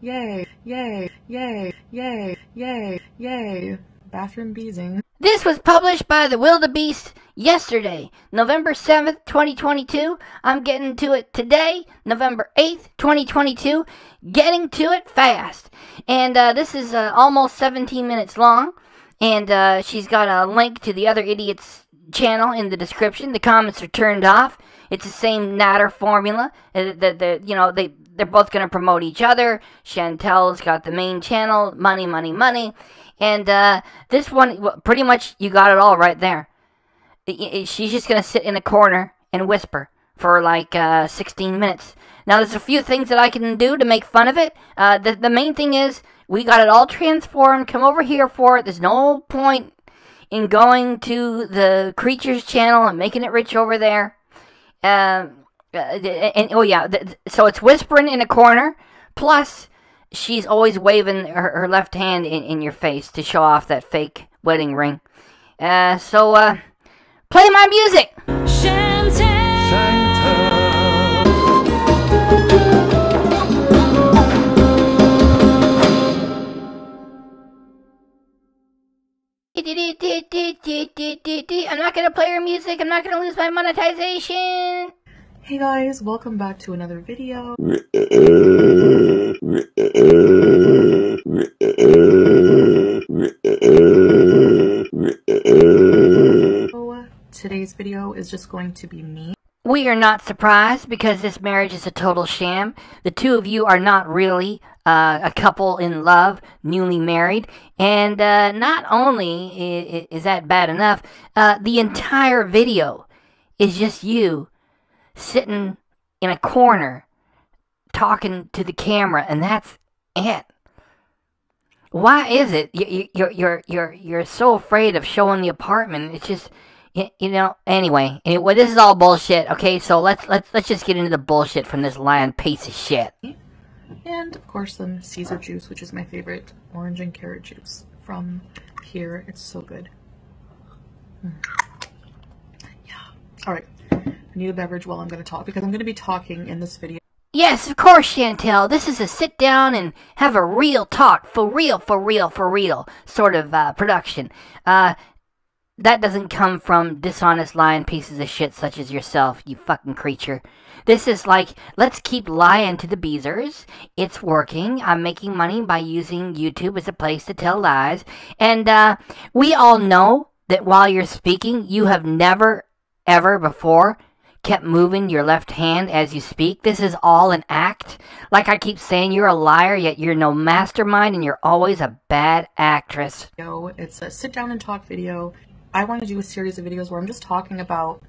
yay, yay, yay, yay, yay, yay. Bathroom beezing. This was published by the Wildebeest yesterday, November 7th, 2022. I'm getting to it today, November 8th, 2022. Getting to it fast. And uh, this is uh, almost 17 minutes long. And uh, she's got a link to the other idiot's channel in the description. The comments are turned off. It's the same Nader formula. Uh, the, the, you know, they, they're both going to promote each other. Chantal's got the main channel, money, money, money. And uh, this one, pretty much, you got it all right there. She's just going to sit in a corner and whisper for like uh, 16 minutes. Now, there's a few things that I can do to make fun of it. Uh, the, the main thing is, we got it all transformed. Come over here for it. There's no point in going to the creatures channel and making it rich over there. Uh, and, and oh yeah, so it's whispering in a corner. Plus, she's always waving her, her left hand in, in your face to show off that fake wedding ring. Uh, so, uh, play my music! I'm not gonna play her music. I'm not gonna lose my monetization. Hey guys, welcome back to another video. today's video is just going to be me. We are not surprised because this marriage is a total sham. The two of you are not really uh, a couple in love, newly married. And uh, not only is, that bad enough, uh, the entire video is just you sitting in a corner talking to the camera, and that's it. Why is it you, you're you're you're you're so afraid of showing the apartment? It's just you, know. Anyway, anyway, this is all bullshit. Okay, so let's let's let's just get into the bullshit from this lion piece of shit. And of course, some Caesar juice, which is my favorite orange and carrot juice from here. It's so good. Mm. Yeah. All right need a beverage while I'm going to talk because I'm going to be talking in this video. Yes, of course, Chantal. This is a sit down and have a real talk, for real, for real, for real sort of uh, production. Uh, that doesn't come from dishonest lying pieces of shit such as yourself, you fucking creature. This is like, let's keep lying to the beezers. It's working. I'm making money by using YouTube as a place to tell lies. And uh, we all know that while you're speaking, you have never, ever before kept moving your left hand as you speak. This is all an act. Like I keep saying, you're a liar, yet you're no mastermind and you're always a bad actress. It's a sit down and talk video. I want to do a series of videos where I'm just talking about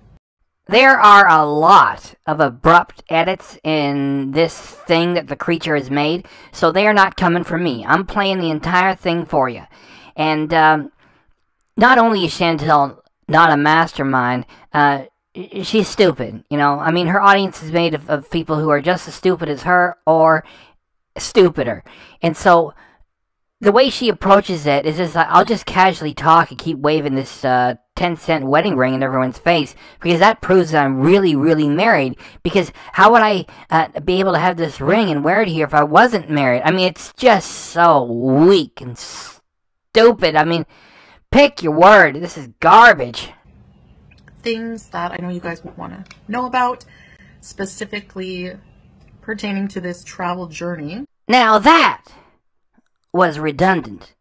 there are a lot of abrupt edits in this thing that the creature has made, so they are not coming from me. I'm playing the entire thing for you. And um, not only is Chantal not a mastermind, uh, she's stupid. You know, I mean, her audience is made of, of people who are just as stupid as her or stupider. And so the way she approaches it is just like, I'll just casually talk and keep waving this uh, 10 cent wedding ring in everyone's face because that proves that I'm really, really married. Because how would I uh, be able to have this ring and wear it here if I wasn't married? I mean, it's just so weak and stupid. I mean, pick your word. This is garbage things that I know you guys would want to know about, specifically pertaining to this travel journey. Now that was redundant.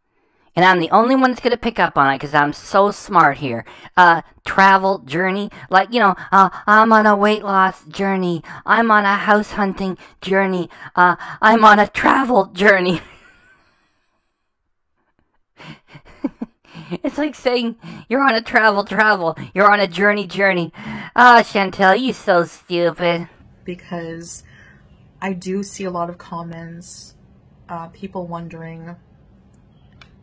And I'm the only one that's going to pick up on it because I'm so smart here. Uh, travel journey. Like, you know, uh, I'm on a weight loss journey. I'm on a house hunting journey. Uh, I'm on a travel journey. It's like saying you're on a travel travel. You're on a journey journey. Ah, oh, Chantal, you so stupid. Because I do see a lot of comments, uh, people wondering,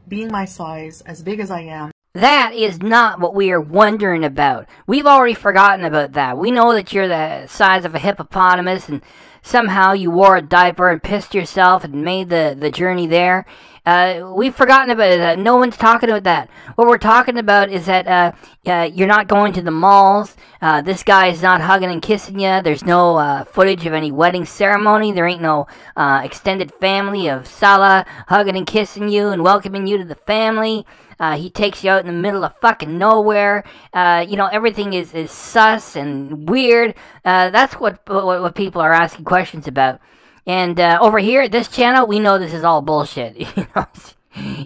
being my size, as big as I am. That is not what we are wondering about. We've already forgotten about that. We know that you're the size of a hippopotamus and somehow you wore a diaper and pissed yourself and made the, the journey there. Uh, we've forgotten about it. no one's talking about that. What we're talking about is that uh, uh, you're not going to the malls. Uh, this guy is not hugging and kissing you. There's no uh, footage of any wedding ceremony. There ain't no uh, extended family of Salah hugging and kissing you and welcoming you to the family. Uh, he takes you out in the middle of fucking nowhere. Uh, you know, everything is, is sus and weird. Uh, that's what, what, what people are asking questions about. And uh, over here at this channel, we know this is all bullshit. you know,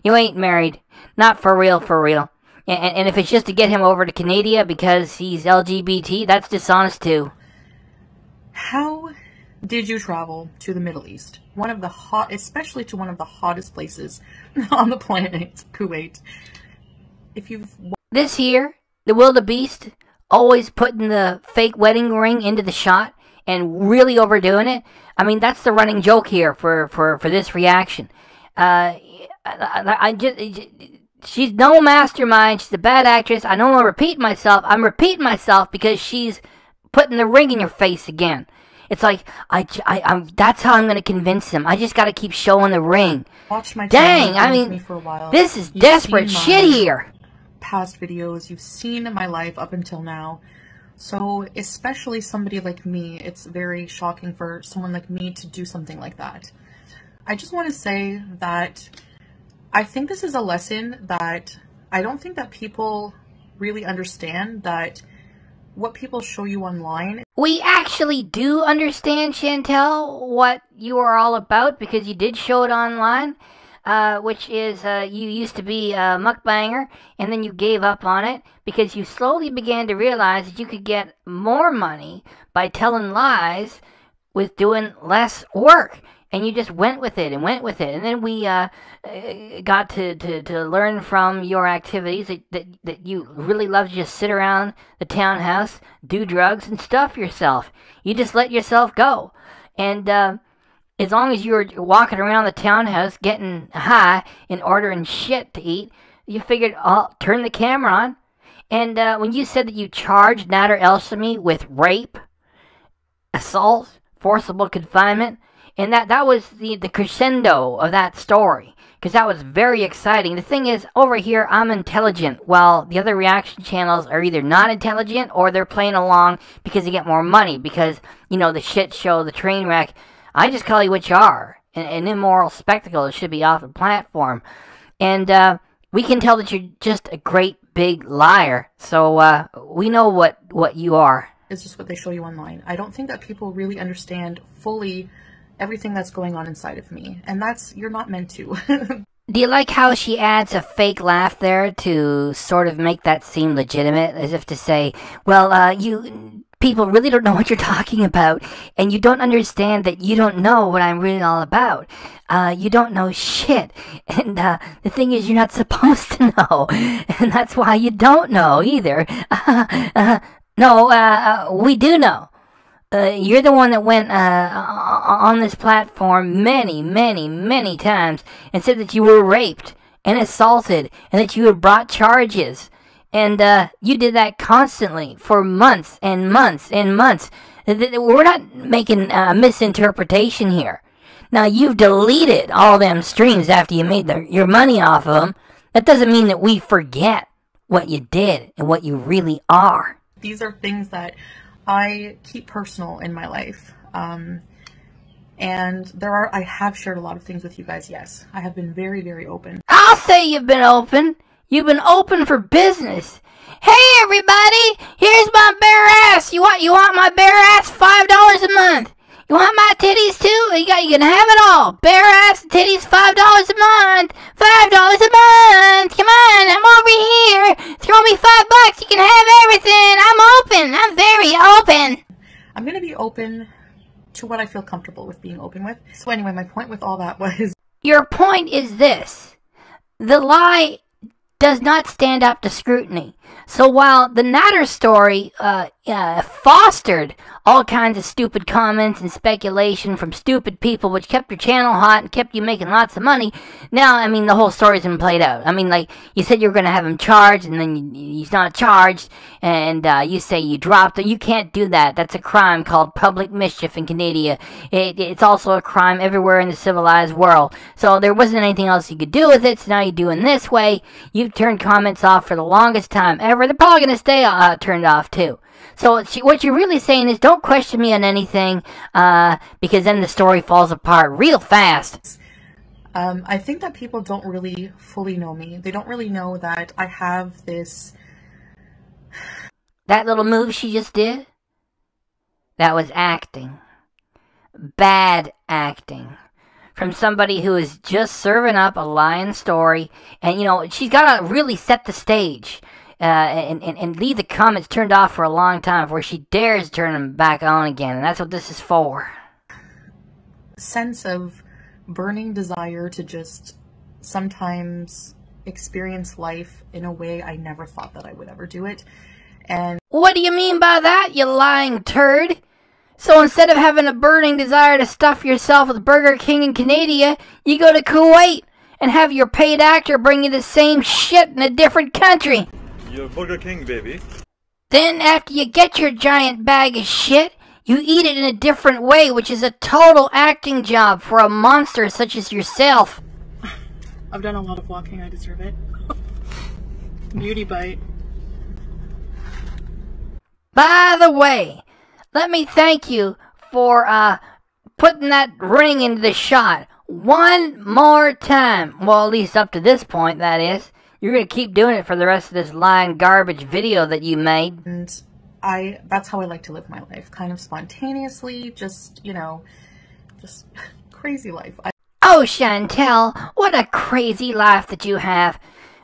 you ain't married, not for real, for real. And, and if it's just to get him over to Canada because he's LGBT, that's dishonest too. How did you travel to the Middle East? One of the hot, especially to one of the hottest places on the planet, Kuwait. If you've this here, the wildebeest, always putting the fake wedding ring into the shot and really overdoing it. I mean, that's the running joke here for for for this reaction. Uh, I, I just. She's no mastermind. She's a bad actress. I don't want to repeat myself. I'm repeating myself because she's putting the ring in your face again. It's like I, I, I'm. That's how I'm gonna convince him. I just gotta keep showing the ring. Watch my dang. I mean, me this is You've desperate shit here. Past videos, you've seen in my life up until now. So, especially somebody like me, it's very shocking for someone like me to do something like that. I just want to say that I think this is a lesson that I don't think that people really understand that what people show you online. We actually do understand, Chantal, what you are all about because you did show it online, uh, which is uh, you used to be a mukbanger and then you gave up on it because you slowly began to realize that you could get more money by telling lies with doing less work and you just went with it and went with it. And then we uh, uh, got to, to, to learn from your activities that, that, that you really love to just sit around the townhouse, do drugs, and stuff yourself. You just let yourself go. And uh, as long as you were walking around the townhouse getting high and ordering shit to eat, you figured, I'll turn the camera on. And uh, when you said that you charged Nader Elshamy with rape, assault, forcible confinement, and that that was the the crescendo of that story because that was very exciting. The thing is, over here I'm intelligent, while the other reaction channels are either not intelligent or they're playing along because they get more money. Because you know the shit show, the train wreck. I just call you what you are, an, an immoral spectacle that should be off the platform, and uh, we can tell that you're just a great big liar. So uh, we know what what you are. It's just what they show you online. I don't think that people really understand fully everything that's going on inside of me. And that's, you're not meant to. Do you like how she adds a fake laugh there to sort of make that seem legitimate? As if to say, well, uh, you people really don't know what you're talking about, and you don't understand that you don't know what I'm really all about. Uh, you don't know shit. And uh, the thing is, you're not supposed to know. And that's why you don't know either. Uh, no, uh, we do know uh, you're the one that went uh, on this platform many, many, many times and said that you were raped and assaulted and that you had brought charges. And uh, you did that constantly for months and months and months. We're not making a misinterpretation here. Now, you've deleted all them streams after you made the, your money off of them. That doesn't mean that we forget what you did and what you really are. These are things that I keep personal in my life. Um, and there are, I have shared a lot of things with you guys, yes. I have been very, very open. I'll say you've been open. You've been open for business. Hey everybody, here's my bare ass. You want you want my bare ass? Five dollars a month. You want my titties too? You got you can have it all. Bare ass and titties, five dollars a month. Five dollars a month. Come on, I'm over here. Throw me five bucks. You can have everything. I'm open. I'm very open. I'm gonna be open to what I feel comfortable with being open with. So anyway, my point with all that was Your point is this. The lie does not stand up to scrutiny. So while the Nader story uh, uh, fostered all kinds of stupid comments and speculation from stupid people, which kept your channel hot and kept you making lots of money, now, I mean, the whole story's been played out. I mean, like, you said you were going to have him charged, and then you, he's not charged, and uh, you say you dropped it. You can't do that. That's a crime called public mischief in Canada. It, it's also a crime everywhere in the civilized world. So there wasn't anything else you could do with it, so now you're doing this way. You've turned comments off for the longest time ever. They're probably going to stay uh, turned off, too. So what you're really saying is don't question me on anything, uh, because then the story falls apart real fast. Um, I think that people don't really fully know me. They don't really know that I have this... That little move she just did? That was acting. Bad acting. From somebody who is just serving up a lying story. And, you know, she's got to really set the stage uh, and, and, and leave the comments turned off for a long time before she dares turn them back on again. And that's what this is for. Sense of burning desire to just sometimes experience life in a way I never thought that I would ever do it. And what do you mean by that, you lying turd? So instead of having a burning desire to stuff yourself with Burger King in Canada, you go to Kuwait and have your paid actor bring you the same shit in a different country. You're Burger King, baby. Then, after you get your giant bag of shit, you eat it in a different way, which is a total acting job for a monster such as yourself. I've done a lot of walking, I deserve it. Beauty bite. By the way, let me thank you for uh putting that ring into the shot one more time. Well, at least up to this point, that is. You're gonna keep doing it for the rest of this lying garbage video that you made. And I, that's how I like to live my life. Kind of spontaneously, just, you know, just crazy life. I oh, Chantal, what a crazy life that you have.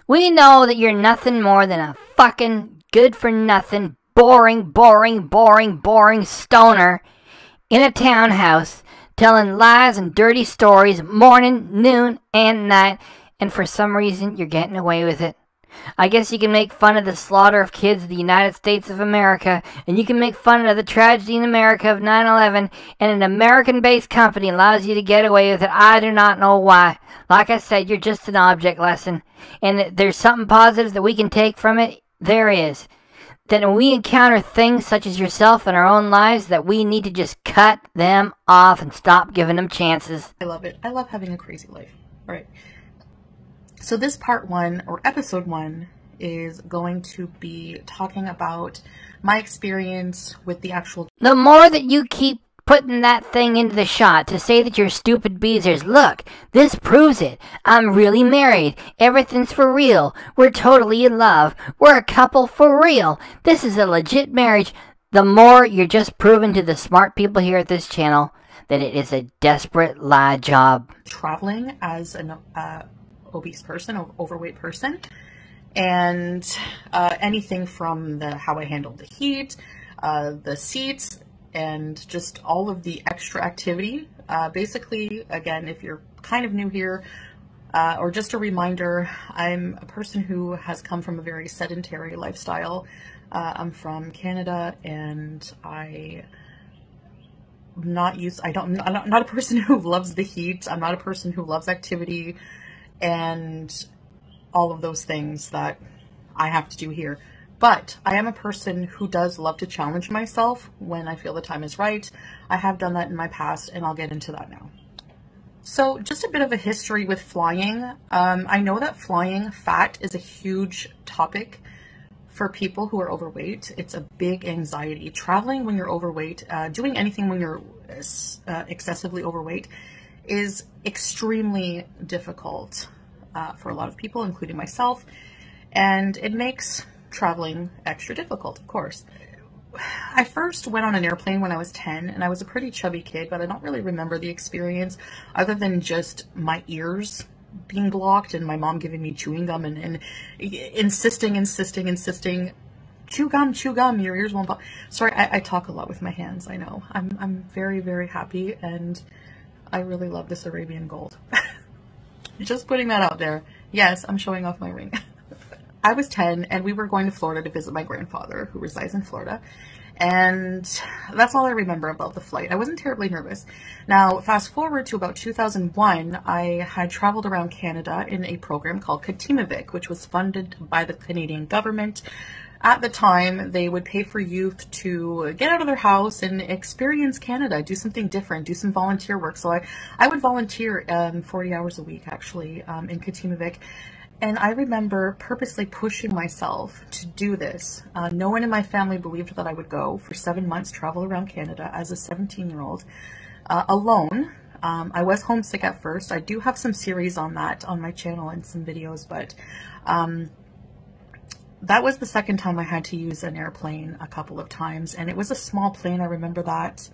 We know that you're nothing more than a fucking good-for-nothing, boring, boring, boring, boring stoner in a townhouse telling lies and dirty stories morning, noon, and night and for some reason you're getting away with it. I guess you can make fun of the slaughter of kids in the United States of America, and you can make fun of the tragedy in America of 9-11, and an American-based company allows you to get away with it. I do not know why. Like I said, you're just an object lesson, and there's something positive that we can take from it. There is. That when we encounter things such as yourself in our own lives, that we need to just cut them off and stop giving them chances. I love it. I love having a crazy life. All right. So this part one, or episode one, is going to be talking about my experience with the actual... The more that you keep putting that thing into the shot to say that you're stupid beezers, look, this proves it. I'm really married. Everything's for real. We're totally in love. We're a couple for real. This is a legit marriage. The more you're just proving to the smart people here at this channel that it is a desperate lie job. Traveling as an... Uh, obese person, overweight person, and uh, anything from the how I handled the heat, uh, the seats, and just all of the extra activity. Uh, basically, again, if you're kind of new here, uh, or just a reminder, I'm a person who has come from a very sedentary lifestyle. Uh, I'm from Canada, and I not used I don't I'm not, a person who loves the heat. I'm not a person who loves activity and all of those things that I have to do here. But I am a person who does love to challenge myself when I feel the time is right. I have done that in my past, and I'll get into that now. So just a bit of a history with flying. Um, I know that flying fat is a huge topic for people who are overweight. It's a big anxiety. Traveling when you're overweight, uh, doing anything when you're uh, excessively overweight is extremely difficult uh, for a lot of people, including myself, and it makes traveling extra difficult, of course. I first went on an airplane when I was 10, and I was a pretty chubby kid, but I don't really remember the experience other than just my ears being blocked and my mom giving me chewing gum and, and insisting, insisting, insisting, chew gum, chew gum, your ears won't block. Sorry, I, I talk a lot with my hands, I know. I'm, I'm very, very happy, and I really love this Arabian gold. Just putting that out there. Yes, I'm showing off my ring. I was 10 and we were going to Florida to visit my grandfather who resides in Florida. And that's all I remember about the flight. I wasn't terribly nervous. Now, fast forward to about 2001, I had traveled around Canada in a program called Katimavik, which was funded by the Canadian government. At the time, they would pay for youth to get out of their house and experience Canada, do something different, do some volunteer work. So I, I would volunteer um, 40 hours a week, actually, um, in Katimavik. And I remember purposely pushing myself to do this. Uh, no one in my family believed that I would go for seven months, travel around Canada as a 17 year old uh, alone. Um, I was homesick at first. I do have some series on that on my channel and some videos, but um, that was the second time I had to use an airplane a couple of times. And it was a small plane. I remember that.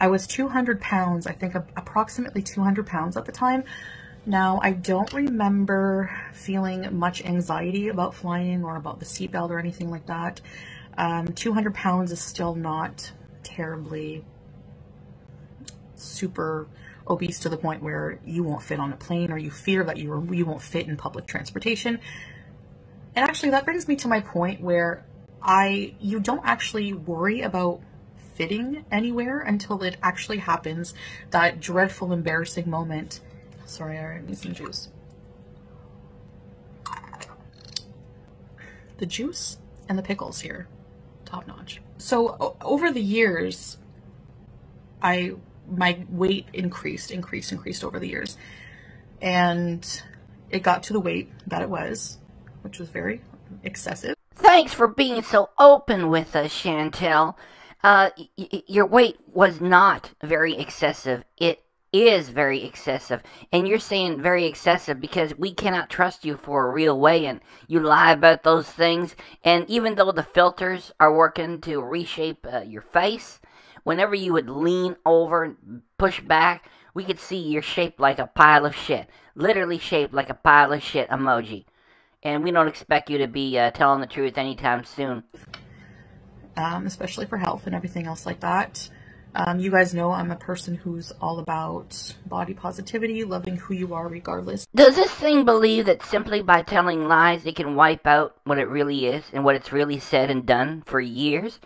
I was 200 pounds, I think approximately 200 pounds at the time. Now, I don't remember feeling much anxiety about flying or about the seatbelt or anything like that. Um, 200 pounds is still not terribly super obese to the point where you won't fit on a plane or you fear that you, you won't fit in public transportation. And actually that brings me to my point where I, you don't actually worry about fitting anywhere until it actually happens, that dreadful, embarrassing moment Sorry, I need some juice. The juice and the pickles here, top notch. So over the years, I my weight increased, increased, increased over the years. And it got to the weight that it was, which was very excessive. Thanks for being so open with us, Chantal. Uh, your weight was not very excessive. It is very excessive. And you're saying very excessive because we cannot trust you for a real way and you lie about those things. And even though the filters are working to reshape uh, your face, whenever you would lean over and push back, we could see you're shaped like a pile of shit. Literally shaped like a pile of shit emoji. And we don't expect you to be uh, telling the truth anytime soon. Um, especially for health and everything else like that. Um, you guys know I'm a person who's all about body positivity, loving who you are regardless. Does this thing believe that simply by telling lies it can wipe out what it really is and what it's really said and done for years?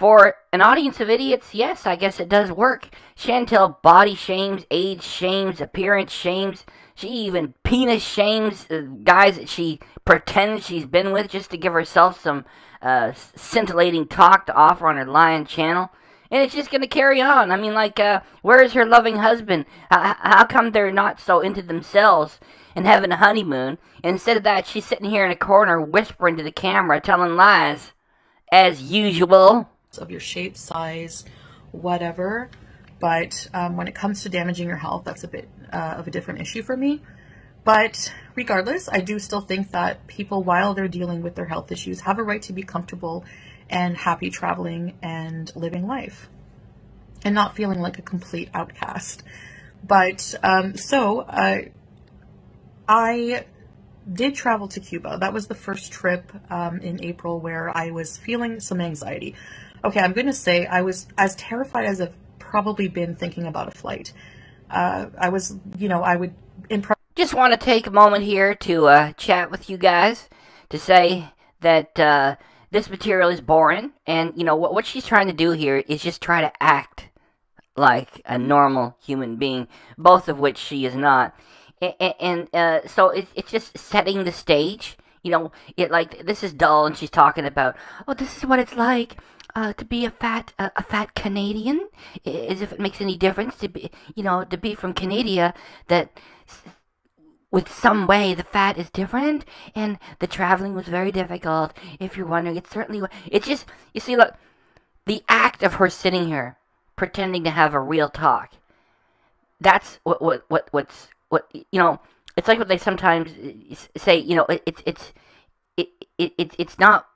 For an audience of idiots, yes, I guess it does work. Chantal body shames, age shames, appearance shames. She even penis shames uh, guys that she pretends she's been with just to give herself some uh, scintillating talk to offer on her Lion channel and it's just going to carry on. I mean, like, uh, where is her loving husband? How, how come they're not so into themselves and having a honeymoon? Instead of that, she's sitting here in a corner whispering to the camera, telling lies, as usual. Of your shape, size, whatever. But um, when it comes to damaging your health, that's a bit uh, of a different issue for me. But regardless, I do still think that people, while they're dealing with their health issues, have a right to be comfortable and happy traveling and living life and not feeling like a complete outcast. But um, so uh, I did travel to Cuba. That was the first trip um, in April where I was feeling some anxiety. Okay, I'm going to say I was as terrified as I've probably been thinking about a flight. Uh, I was, you know, I would. Just want to take a moment here to uh, chat with you guys to say that uh, this material is boring, and you know what what she's trying to do here is just try to act like a normal human being, both of which she is not, and, and uh, so it's it's just setting the stage. You know, it like this is dull, and she's talking about, oh, this is what it's like. Uh, to be a fat uh, a fat Canadian, as if it makes any difference to be you know to be from Canada that with some way the fat is different and the traveling was very difficult. If you're wondering it certainly it's just you see look the act of her sitting here pretending to have a real talk that's what what what what's what you know it's like what they sometimes say you know it, it's it's it, it, it it's not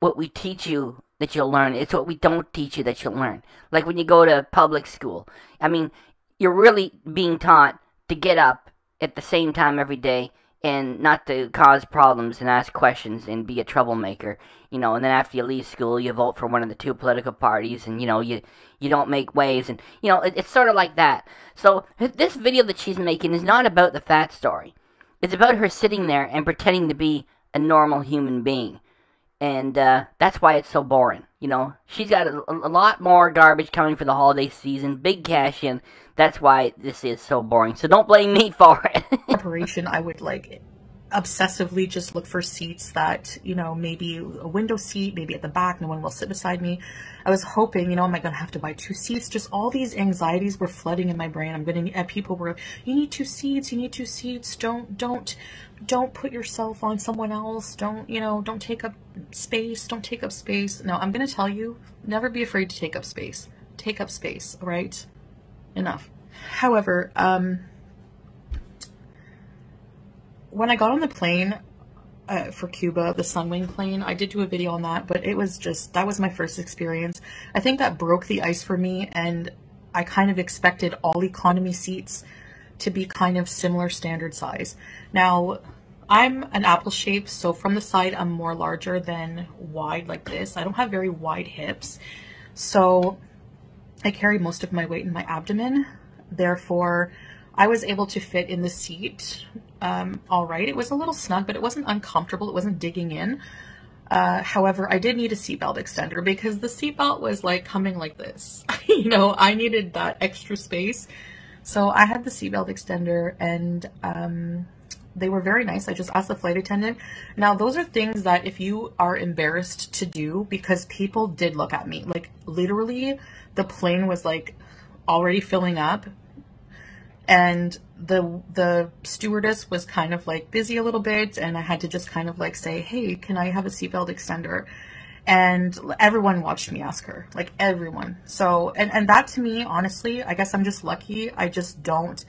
what we teach you that you'll learn it's what we don't teach you that you'll learn like when you go to public school i mean you're really being taught to get up at the same time every day and not to cause problems and ask questions and be a troublemaker, you know, and then after you leave school, you vote for one of the two political parties and, you know, you, you don't make waves and, you know, it, it's sort of like that. So this video that she's making is not about the fat story. It's about her sitting there and pretending to be a normal human being. And uh, that's why it's so boring. You know, she's got a, a lot more garbage coming for the holiday season, big cash in. That's why this is so boring. So don't blame me for it. Preparation, I would like obsessively just look for seats that, you know, maybe a window seat, maybe at the back, no one will sit beside me. I was hoping, you know, am I going to have to buy two seats? Just all these anxieties were flooding in my brain. I'm getting at people were, you need two seats, you need two seats. Don't, don't, don't put yourself on someone else. Don't, you know, don't take up space. Don't take up space. No, I'm going to tell you, never be afraid to take up space. Take up space, all right? Enough. However, um, when I got on the plane uh, for Cuba, the Sunwing plane, I did do a video on that, but it was just, that was my first experience. I think that broke the ice for me and I kind of expected all economy seats to be kind of similar standard size. Now, I'm an apple shape, so from the side I'm more larger than wide like this. I don't have very wide hips, so I carry most of my weight in my abdomen. Therefore, I was able to fit in the seat um, all right. It was a little snug, but it wasn't uncomfortable. It wasn't digging in. Uh, however, I did need a seatbelt extender because the seatbelt was like coming like this. you know, I needed that extra space. So I had the seatbelt extender and um, they were very nice. I just asked the flight attendant. Now, those are things that if you are embarrassed to do because people did look at me, like literally the plane was like already filling up and the the stewardess was kind of like busy a little bit and I had to just kind of like say, "Hey, can I have a seatbelt extender?" And everyone watched me ask her, like everyone. So, and and that to me, honestly, I guess I'm just lucky. I just don't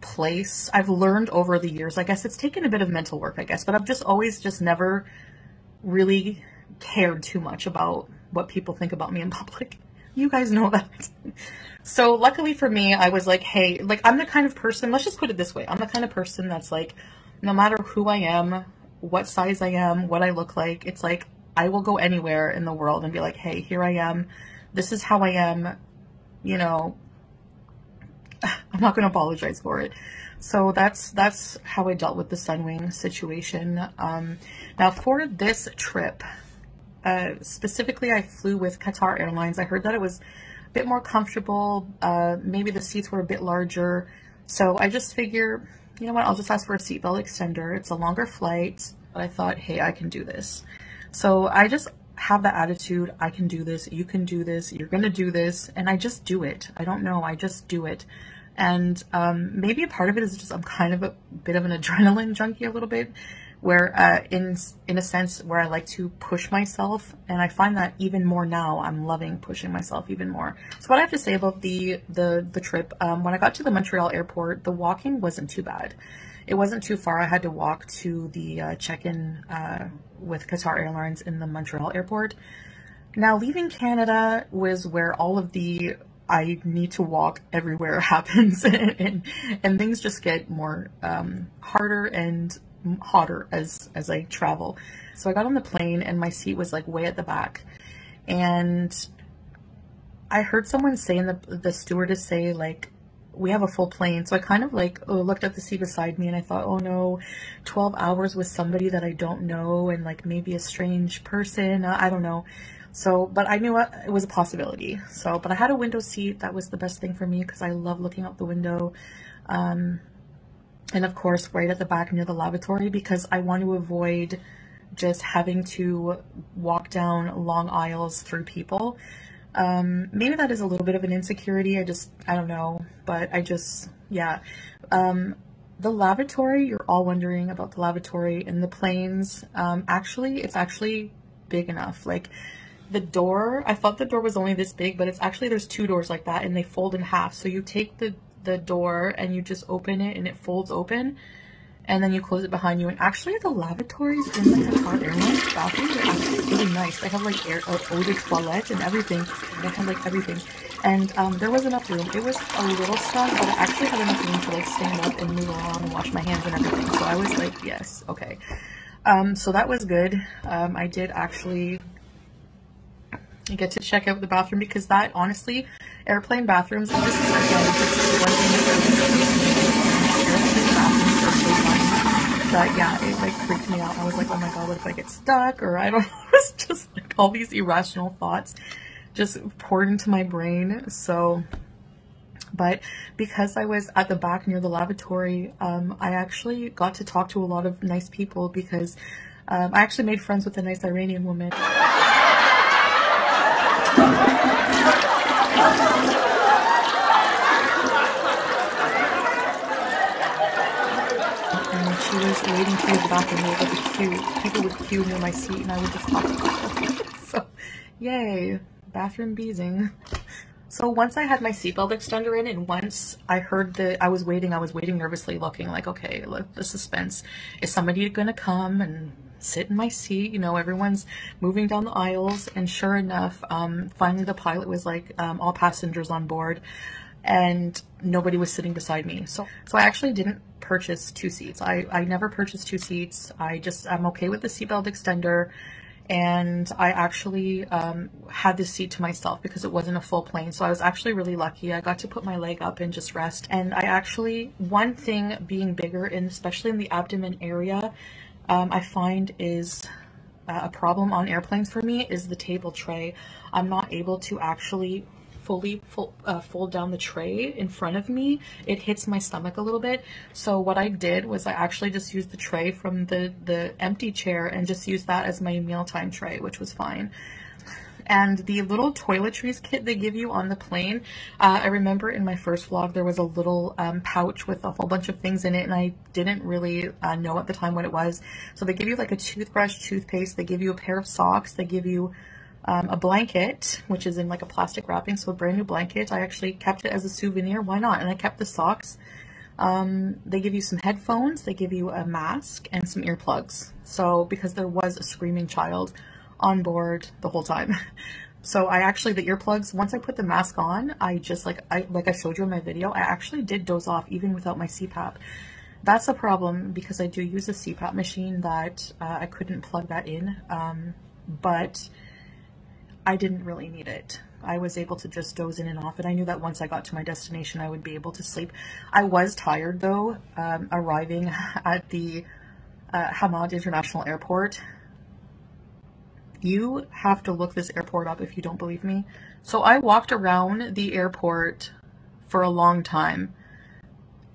place. I've learned over the years. I guess it's taken a bit of mental work, I guess, but I've just always just never really cared too much about what people think about me in public. You guys know that. So luckily for me, I was like, hey, like I'm the kind of person, let's just put it this way. I'm the kind of person that's like, no matter who I am, what size I am, what I look like, it's like I will go anywhere in the world and be like, hey, here I am. This is how I am. You know, I'm not going to apologize for it. So that's that's how I dealt with the Sunwing situation. Um, now for this trip, uh, specifically, I flew with Qatar Airlines. I heard that it was bit more comfortable. Uh, maybe the seats were a bit larger. So I just figure, you know what, I'll just ask for a seatbelt extender. It's a longer flight, but I thought, hey, I can do this. So I just have that attitude, I can do this, you can do this, you're going to do this, and I just do it. I don't know, I just do it. And um, maybe a part of it is just I'm kind of a bit of an adrenaline junkie a little bit where uh, in in a sense where I like to push myself and I find that even more now I'm loving pushing myself even more. So what I have to say about the the the trip um, when I got to the Montreal airport the walking wasn't too bad. It wasn't too far. I had to walk to the uh, check-in uh, with Qatar Airlines in the Montreal airport. Now leaving Canada was where all of the I need to walk everywhere happens and, and things just get more um, harder and hotter as as I travel. So I got on the plane and my seat was like way at the back, and I heard someone say in the the stewardess say like we have a full plane. So I kind of like oh, looked at the seat beside me and I thought, oh no, 12 hours with somebody that I don't know and like maybe a strange person. I don't know. So, but I knew it was a possibility. So, but I had a window seat. That was the best thing for me because I love looking out the window. Um, and of course right at the back near the lavatory because I want to avoid just having to walk down long aisles through people. Um, maybe that is a little bit of an insecurity. I just, I don't know, but I just, yeah. Um, the lavatory, you're all wondering about the lavatory in the planes. Um, actually, it's actually big enough. Like the door, I thought the door was only this big, but it's actually, there's two doors like that and they fold in half. So you take the the door and you just open it and it folds open and then you close it behind you. And actually the lavatories in the Qatar Airlines bathrooms are actually really nice. They have like air, uh, eau de toilette and everything. They have like everything. And um, there was enough room. It was a little snug, but I actually had enough room to like stand up and move around and wash my hands and everything. So I was like, yes, okay. Um, so that was good. Um, I did actually get to check out the bathroom because that honestly airplane bathrooms this is But yeah, it like freaked me out. I was like, oh my god, what if I get stuck? Or I don't know. It's just like all these irrational thoughts just poured into my brain. So, but because I was at the back near the lavatory, um, I actually got to talk to a lot of nice people because um, I actually made friends with a nice Iranian woman. and she was waiting to the bathroom. There was queue. People would queue near my seat, and I would just talk to so, yay, bathroom beezing. So once I had my seatbelt extender in, and once I heard the, I was waiting, I was waiting nervously, looking like, okay, look, the suspense. Is somebody gonna come and sit in my seat? You know, everyone's moving down the aisles, and sure enough, um, finally the pilot was like, um, all passengers on board and nobody was sitting beside me. So, so I actually didn't purchase two seats. I, I never purchased two seats. I just, I'm okay with the seatbelt extender. And I actually um, had this seat to myself because it wasn't a full plane. So I was actually really lucky. I got to put my leg up and just rest. And I actually, one thing being bigger, and especially in the abdomen area, um, I find is uh, a problem on airplanes for me is the table tray. I'm not able to actually fully full, uh, fold down the tray in front of me, it hits my stomach a little bit. So what I did was I actually just used the tray from the, the empty chair and just used that as my mealtime tray, which was fine. And the little toiletries kit they give you on the plane, uh, I remember in my first vlog there was a little um, pouch with a whole bunch of things in it and I didn't really uh, know at the time what it was. So they give you like a toothbrush, toothpaste, they give you a pair of socks, they give you um, a blanket, which is in like a plastic wrapping, so a brand new blanket. I actually kept it as a souvenir. Why not? And I kept the socks. Um, they give you some headphones, they give you a mask, and some earplugs. So, because there was a screaming child on board the whole time. So I actually, the earplugs, once I put the mask on, I just like, I like I showed you in my video, I actually did doze off even without my CPAP. That's a problem because I do use a CPAP machine that uh, I couldn't plug that in. Um, but I didn't really need it. I was able to just doze in and off, and I knew that once I got to my destination, I would be able to sleep. I was tired, though, um, arriving at the uh, Hamad International Airport. You have to look this airport up if you don't believe me. So I walked around the airport for a long time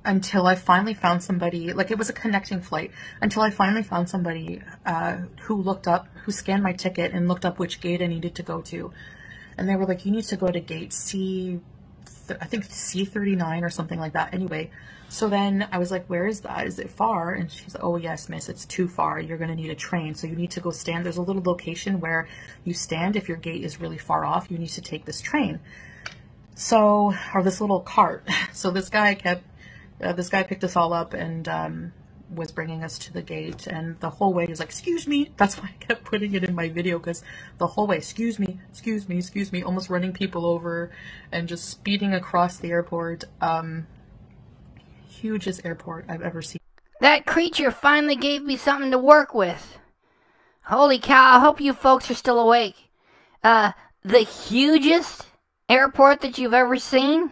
until I finally found somebody, like it was a connecting flight, until I finally found somebody uh, who looked up, who scanned my ticket and looked up which gate I needed to go to. And they were like, you need to go to gate C, I think C39 or something like that. Anyway, so then I was like, where is that? Is it far? And she's like, oh yes, miss, it's too far. You're going to need a train. So you need to go stand. There's a little location where you stand. If your gate is really far off, you need to take this train. So, or this little cart. So this guy kept uh, this guy picked us all up and um, was bringing us to the gate and the whole way he was like excuse me. That's why i kept putting it in my video because the whole way excuse me excuse me excuse me almost running people over and just speeding across the airport um hugest airport i've ever seen. That creature finally gave me something to work with. Holy cow i hope you folks are still awake. Uh the hugest airport that you've ever seen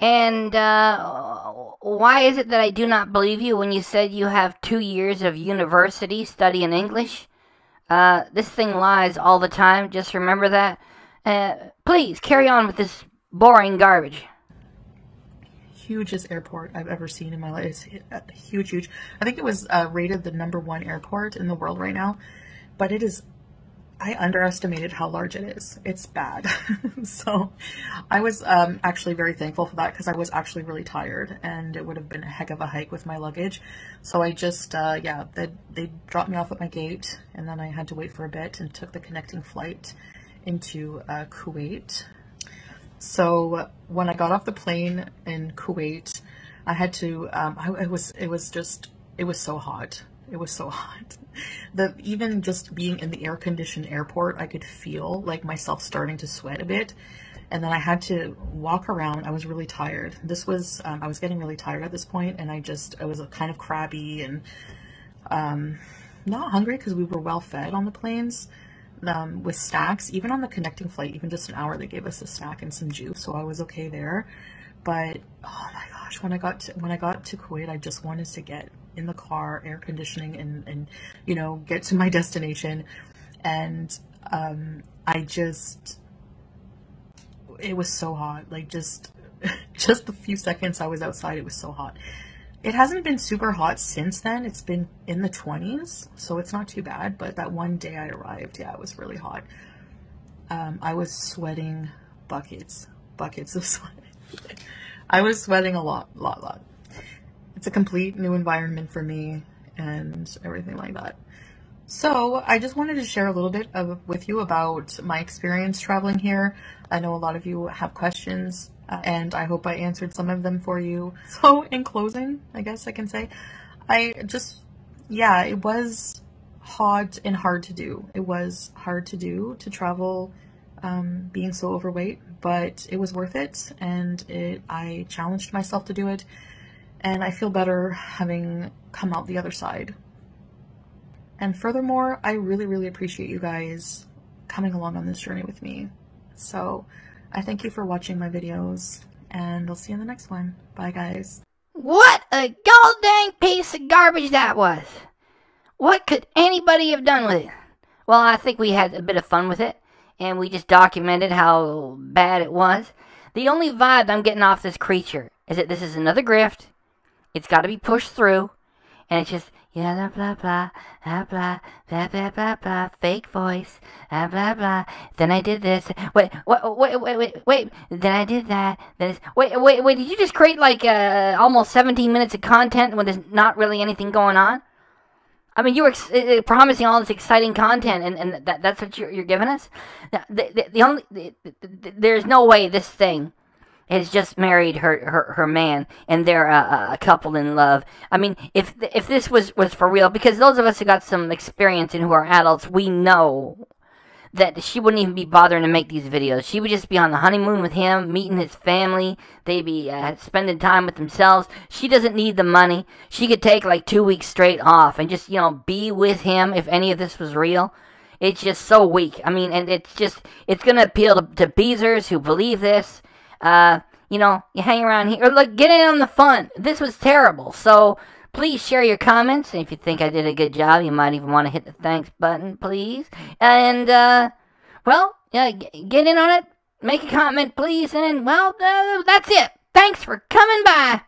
and uh, why is it that I do not believe you when you said you have two years of university studying English? Uh, this thing lies all the time. Just remember that. Uh, please carry on with this boring garbage. Hugest airport I've ever seen in my life. It's uh, huge, huge. I think it was uh, rated the number one airport in the world right now, but it is I underestimated how large it is. It's bad. so I was um, actually very thankful for that because I was actually really tired and it would have been a heck of a hike with my luggage. So I just, uh, yeah, they, they dropped me off at my gate and then I had to wait for a bit and took the connecting flight into uh, Kuwait. So when I got off the plane in Kuwait, I had to, um, I, it was, it was just, it was so hot. It was so hot. The even just being in the air-conditioned airport, I could feel like myself starting to sweat a bit. And then I had to walk around. I was really tired. This was, um, I was getting really tired at this point, and I just, I was kind of crabby and um, not hungry because we were well fed on the planes um, with snacks. Even on the connecting flight, even just an hour, they gave us a snack and some juice, so I was okay there. But oh my gosh, when I got to, when I got to Kuwait, I just wanted to get in the car, air conditioning, and, and you know, get to my destination. And um, I just, it was so hot. Like, just, just the few seconds I was outside, it was so hot. It hasn't been super hot since then. It's been in the 20s, so it's not too bad. But that one day I arrived, yeah, it was really hot. Um, I was sweating buckets, buckets of sweat. I was sweating a lot, lot, lot. It's a complete new environment for me and everything like that. So I just wanted to share a little bit of, with you about my experience traveling here. I know a lot of you have questions uh, and I hope I answered some of them for you. So in closing, I guess I can say, I just, yeah, it was hot and hard to do. It was hard to do to travel um, being so overweight, but it was worth it and it, I challenged myself to do it and I feel better having come out the other side. And furthermore, I really, really appreciate you guys coming along on this journey with me. So I thank you for watching my videos and I'll see you in the next one. Bye guys. What a god dang piece of garbage that was. What could anybody have done with it? Well, I think we had a bit of fun with it, and we just documented how bad it was. The only vibe I'm getting off this creature is that this is another grift. It's got to be pushed through, and it's just yeah blah blah blah blah blah blah blah blah fake voice blah blah blah. Then I did this. Wait wait wait wait wait. Then I did that. Then it's, wait wait wait. Did you just create like uh, almost 17 minutes of content when there's not really anything going on? I mean, you were ex- uh, promising all this exciting content, and, and that, that's what you're, you're giving us. The, the, the only the, the, there's no way this thing has just married her her, her man, and they're a, a couple in love. I mean, if if this was was for real, because those of us who got some experience and who are adults, we know that she wouldn't even be bothering to make these videos. She would just be on the honeymoon with him, meeting his family. They'd be uh, spending time with themselves. She doesn't need the money. She could take like two weeks straight off and just, you know, be with him if any of this was real. It's just so weak. I mean, and it's just, it's going to appeal to, to Beezers who believe this. Uh, you know, you hang around here. Like, get in on the fun. This was terrible. So, Please share your comments. And if you think I did a good job, you might even want to hit the thanks button, please. And, uh, well, yeah, get in on it. Make a comment, please. And, well, uh, that's it. Thanks for coming by.